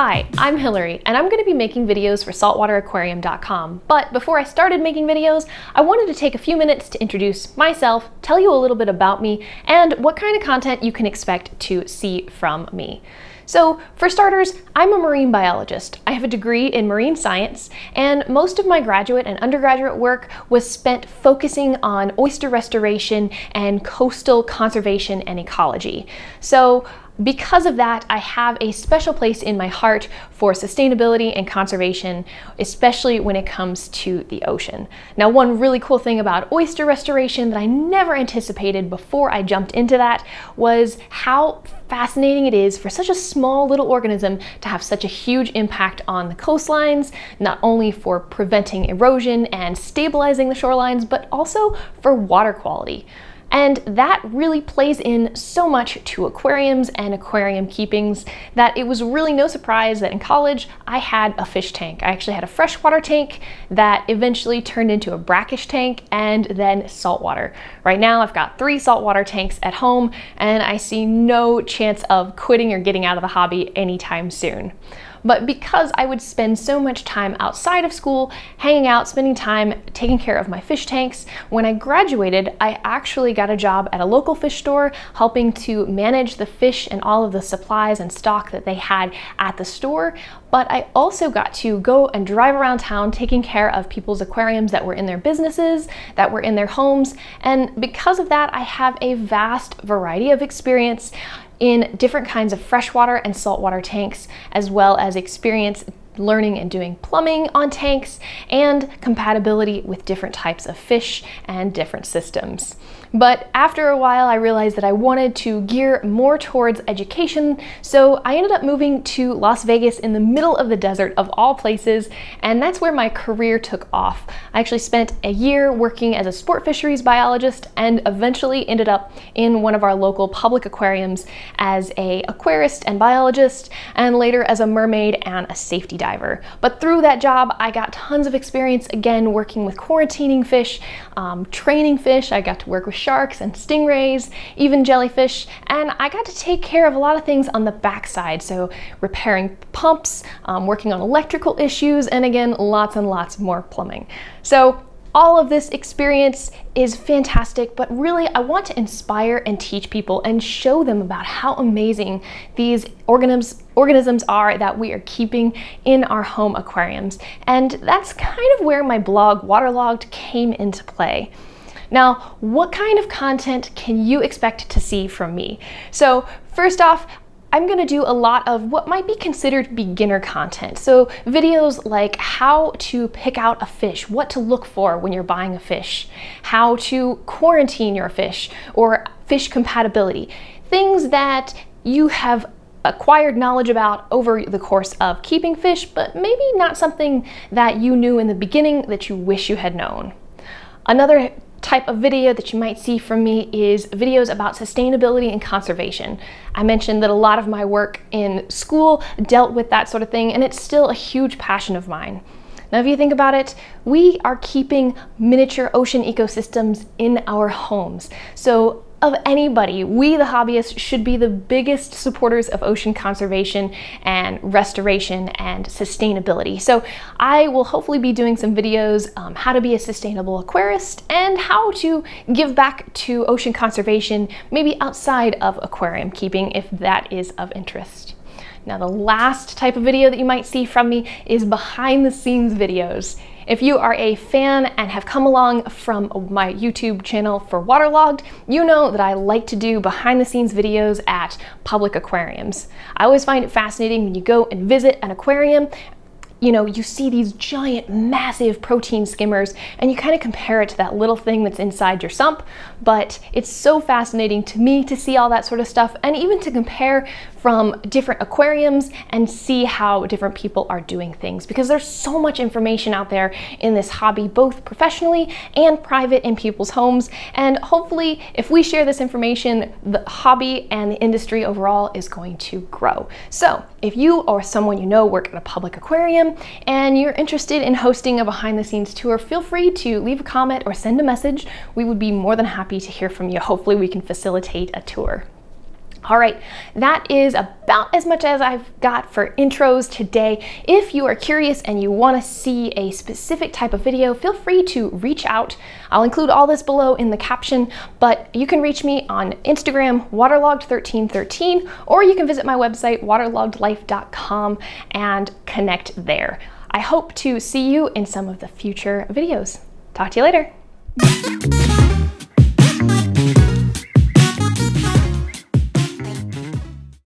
I'm Hilary, and I'm going to be making videos for saltwateraquarium.com. But before I started making videos, I wanted to take a few minutes to introduce myself, tell you a little bit about me, and what kind of content you can expect to see from me. So for starters, I'm a marine biologist. I have a degree in marine science, and most of my graduate and undergraduate work was spent focusing on oyster restoration and coastal conservation and ecology. So because of that, I have a special place in my heart for sustainability and conservation, especially when it comes to the ocean. Now, one really cool thing about oyster restoration that I never anticipated before I jumped into that was how fascinating it is for such a small little organism to have such a huge impact on the coastlines, not only for preventing erosion and stabilizing the shorelines, but also for water quality. And that really plays in so much to aquariums and aquarium keepings that it was really no surprise that in college I had a fish tank. I actually had a freshwater tank that eventually turned into a brackish tank and then saltwater. Right now I've got three saltwater tanks at home and I see no chance of quitting or getting out of the hobby anytime soon but because I would spend so much time outside of school, hanging out, spending time taking care of my fish tanks, when I graduated, I actually got a job at a local fish store helping to manage the fish and all of the supplies and stock that they had at the store. But I also got to go and drive around town taking care of people's aquariums that were in their businesses, that were in their homes. And because of that, I have a vast variety of experience in different kinds of freshwater and saltwater tanks, as well as experience learning and doing plumbing on tanks, and compatibility with different types of fish and different systems. But after a while, I realized that I wanted to gear more towards education, so I ended up moving to Las Vegas in the middle of the desert of all places, and that's where my career took off. I actually spent a year working as a sport fisheries biologist and eventually ended up in one of our local public aquariums as a aquarist and biologist, and later as a mermaid and a safety diver. But through that job, I got tons of experience again working with quarantining fish, um, training fish. I got to work with sharks and stingrays, even jellyfish, and I got to take care of a lot of things on the backside. So repairing pumps, um, working on electrical issues, and again, lots and lots more plumbing. So all of this experience is fantastic, but really I want to inspire and teach people and show them about how amazing these organisms, organisms are that we are keeping in our home aquariums. And that's kind of where my blog Waterlogged came into play. Now, what kind of content can you expect to see from me? So first off, I'm gonna do a lot of what might be considered beginner content. So videos like how to pick out a fish, what to look for when you're buying a fish, how to quarantine your fish, or fish compatibility. Things that you have acquired knowledge about over the course of keeping fish, but maybe not something that you knew in the beginning that you wish you had known. Another type of video that you might see from me is videos about sustainability and conservation. I mentioned that a lot of my work in school dealt with that sort of thing, and it's still a huge passion of mine. Now, if you think about it, we are keeping miniature ocean ecosystems in our homes. So of anybody, we the hobbyists should be the biggest supporters of ocean conservation and restoration and sustainability. So I will hopefully be doing some videos um, how to be a sustainable aquarist and how to give back to ocean conservation, maybe outside of aquarium keeping if that is of interest. Now the last type of video that you might see from me is behind the scenes videos. If you are a fan and have come along from my YouTube channel for Waterlogged, you know that I like to do behind the scenes videos at public aquariums. I always find it fascinating when you go and visit an aquarium you know, you see these giant, massive protein skimmers and you kind of compare it to that little thing that's inside your sump. But it's so fascinating to me to see all that sort of stuff and even to compare from different aquariums and see how different people are doing things because there's so much information out there in this hobby, both professionally and private in people's homes. And hopefully, if we share this information, the hobby and the industry overall is going to grow. So if you or someone you know work at a public aquarium and you're interested in hosting a behind the scenes tour, feel free to leave a comment or send a message. We would be more than happy to hear from you. Hopefully we can facilitate a tour. All right, that is about as much as I've got for intros today. If you are curious and you want to see a specific type of video, feel free to reach out. I'll include all this below in the caption, but you can reach me on Instagram, waterlogged1313, or you can visit my website, waterloggedlife.com, and connect there. I hope to see you in some of the future videos. Talk to you later.